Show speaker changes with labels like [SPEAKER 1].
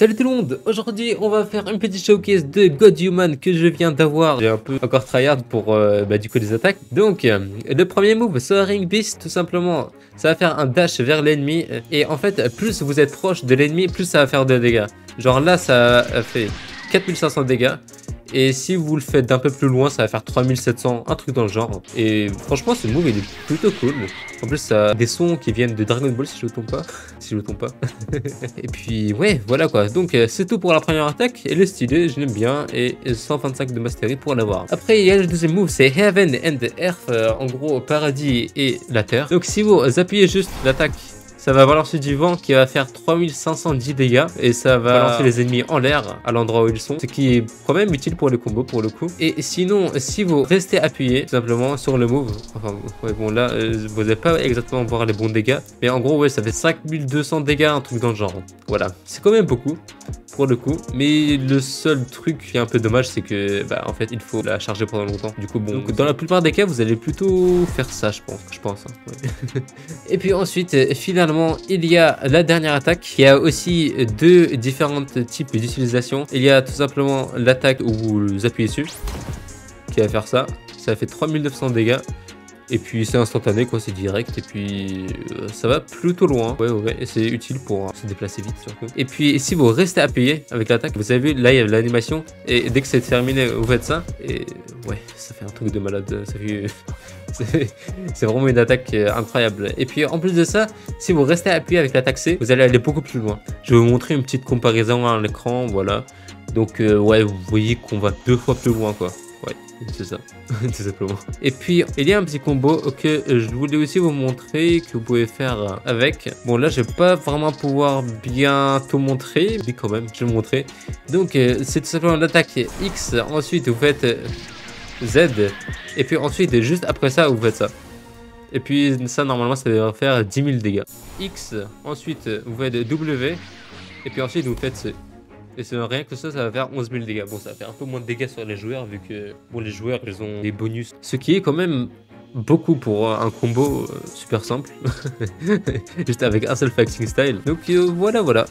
[SPEAKER 1] Salut tout le monde, aujourd'hui on va faire une petite showcase de God Human que je viens d'avoir. J'ai un peu encore tryhard pour euh, bah, du coup les attaques. Donc euh, le premier move, Soaring Beast, tout simplement, ça va faire un dash vers l'ennemi. Et en fait, plus vous êtes proche de l'ennemi, plus ça va faire de dégâts. Genre là, ça a fait 4500 dégâts. Et si vous le faites d'un peu plus loin, ça va faire 3700, un truc dans le genre. Et franchement, ce move, il est plutôt cool. En plus, ça a des sons qui viennent de Dragon Ball, si je ne trompe pas. si je ne trompe pas. et puis, ouais, voilà quoi. Donc, euh, c'est tout pour la première attaque. Et le stylé, je l'aime bien. Et 125 de mastery pour l'avoir. Après, il y a le deuxième move, c'est Heaven and Earth. Euh, en gros, paradis et la terre. Donc, si vous appuyez juste l'attaque ça va balancer du vent qui va faire 3510 dégâts et ça va balancer les ennemis en l'air à l'endroit où ils sont, ce qui est quand même utile pour les combos pour le coup. Et sinon, si vous restez appuyé tout simplement sur le move, enfin ouais, bon là euh, vous n'allez pas exactement voir les bons dégâts, mais en gros ouais ça fait 5200 dégâts, un truc dans le genre. Voilà, c'est quand même beaucoup pour le coup. Mais le seul truc qui est un peu dommage, c'est que bah, en fait, il faut la charger pendant longtemps. Du coup, bon, dans la plupart des cas, vous allez plutôt faire ça, je pense. Je pense hein, Et puis ensuite, finalement, il y a la dernière attaque. Il y a aussi deux différents types d'utilisation. Il y a tout simplement l'attaque où vous appuyez dessus, qui va faire ça. Ça fait 3900 dégâts. Et puis c'est instantané quoi, c'est direct et puis euh, ça va plutôt loin. Ouais ouais, et c'est utile pour euh, se déplacer vite surtout. Et puis si vous restez appuyé avec l'attaque, vous avez vu là il y a l'animation et dès que c'est terminé vous faites ça et ouais ça fait un truc de malade. c'est vraiment une attaque euh, incroyable. Et puis en plus de ça, si vous restez appuyé avec l'attaque C, vous allez aller beaucoup plus loin. Je vais vous montrer une petite comparaison à l'écran, voilà. Donc ouais, vous voyez qu'on va deux fois plus loin quoi. Ouais, c'est ça, tout simplement. Et puis, il y a un petit combo que je voulais aussi vous montrer, que vous pouvez faire avec. Bon, là, je vais pas vraiment pouvoir bien tout montrer, mais quand même, je vais le montrer. Donc, euh, c'est tout simplement l'attaque X, ensuite vous faites Z, et puis ensuite, juste après ça, vous faites ça. Et puis ça, normalement, ça devrait faire 10 000 dégâts. X, ensuite, vous faites W, et puis ensuite, vous faites. Et c'est rien que ça, ça va faire 11 000 dégâts. Bon, ça faire un peu moins de dégâts sur les joueurs, vu que bon, les joueurs, ils ont des bonus. Ce qui est quand même beaucoup pour un combo euh, super simple. Juste avec un seul fighting style. Donc euh, voilà, voilà.